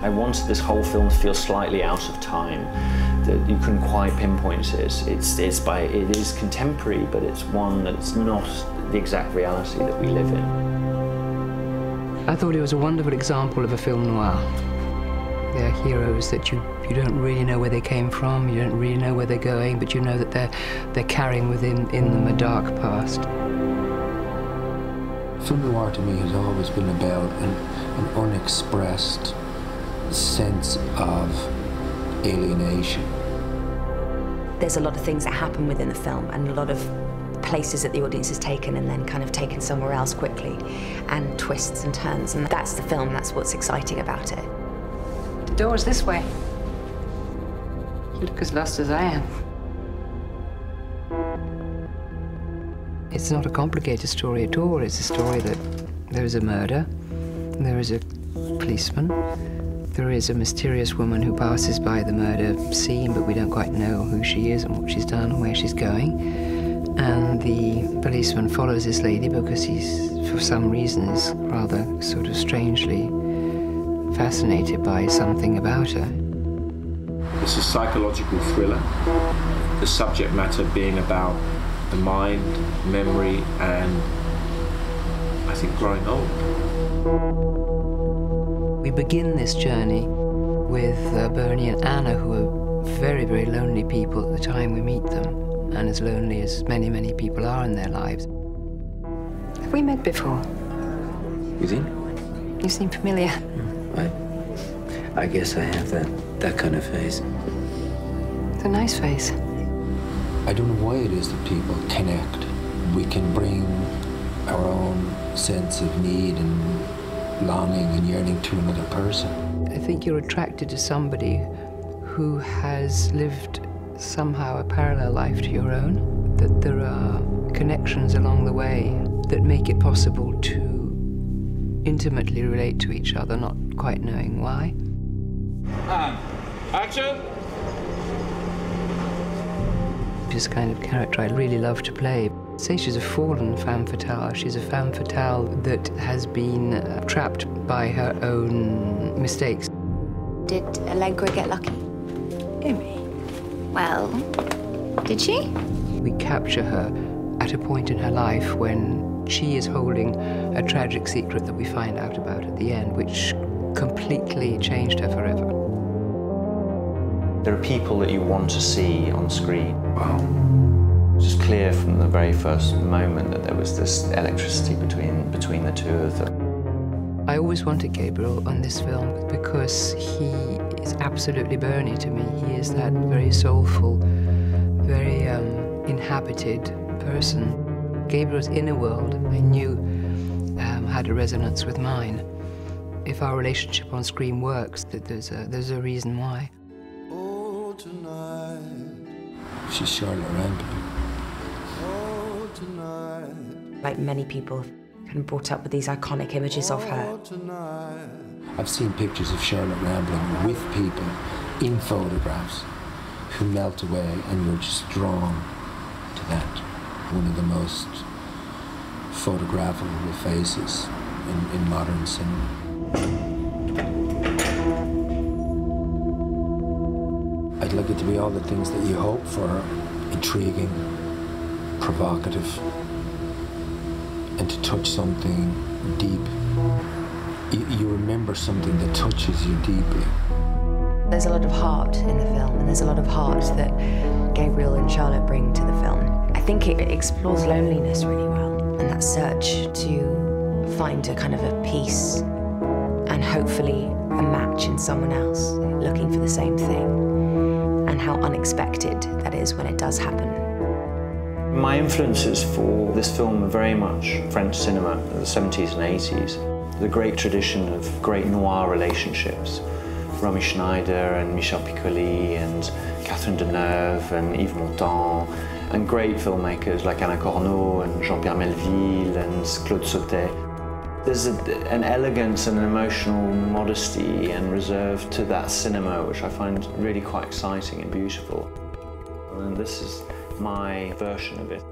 I wanted this whole film to feel slightly out of time, that you couldn't quite pinpoint it. It's, it's by, it is contemporary, but it's one that's not the exact reality that we live in. I thought it was a wonderful example of a film noir. They're heroes that you, you don't really know where they came from, you don't really know where they're going, but you know that they're, they're carrying within in them a dark past. Film noir to me has always been about an, an unexpressed sense of alienation. There's a lot of things that happen within the film and a lot of places that the audience has taken and then kind of taken somewhere else quickly and twists and turns and that's the film, that's what's exciting about it. The door's this way. You look as lost as I am. It's not a complicated story at all. It's a story that there is a murder, there is a policeman, there is a mysterious woman who passes by the murder scene, but we don't quite know who she is and what she's done and where she's going. And the policeman follows this lady because he's, for some reason, is rather sort of strangely fascinated by something about her. It's a psychological thriller, the subject matter being about the mind, memory, and I think growing old. We begin this journey with uh, Bernie and Anna, who are very, very lonely people at the time we meet them, and as lonely as many, many people are in their lives. Have we met before? You think? You seem familiar. I, I guess I have that, that kind of face. It's a nice face. I don't know why it is that people connect. We can bring our own sense of need and longing and yearning to another person. I think you're attracted to somebody who has lived somehow a parallel life to your own, that there are connections along the way that make it possible to intimately relate to each other, not quite knowing why. Um, and action! This kind of character I really love to play. Say she's a fallen femme fatale. She's a femme fatale that has been uh, trapped by her own mistakes. Did Allegra get lucky? Amy. Well, did she? We capture her at a point in her life when she is holding a tragic secret that we find out about at the end, which completely changed her forever. There are people that you want to see on screen. Wow. It's just clear from the very first moment that there was this electricity between, between the two of them. I always wanted Gabriel on this film because he is absolutely Bernie to me. He is that very soulful, very um, inhabited person. Gabriel's inner world, I knew, um, had a resonance with mine. If our relationship on screen works, that there's a, there's a reason why. Tonight, She's Charlotte Rampling. oh, tonight, Like many people kind of brought up with these iconic images of her. oh, tonight. I've seen pictures of Charlotte Rampling with people in photographs who melt away and you're just drawn to that. One of the most photographable faces in, in modern cinema. Be all the things that you hope for intriguing, provocative, and to touch something deep. You, you remember something that touches you deeply. There's a lot of heart in the film, and there's a lot of heart that Gabriel and Charlotte bring to the film. I think it explores loneliness really well, and that search to find a kind of a peace and hopefully a match in someone else looking for the same thing, and how unexpected that is when it does happen. My influences for this film are very much French cinema of the 70s and 80s. The great tradition of great noir relationships. Romy Schneider and Michel Piccoli and Catherine Deneuve and Yves Montand and great filmmakers like Alain Corneau and Jean-Pierre Melville and Claude Sautet. There's a, an elegance and an emotional modesty and reserve to that cinema which I find really quite exciting and beautiful. And this is my version of it.